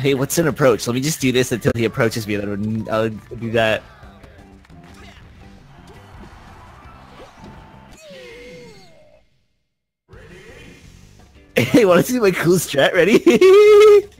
Hey, what's an approach? Let me just do this until he approaches me, then I'll, do that. Hey, wanna see my cool strat? Ready?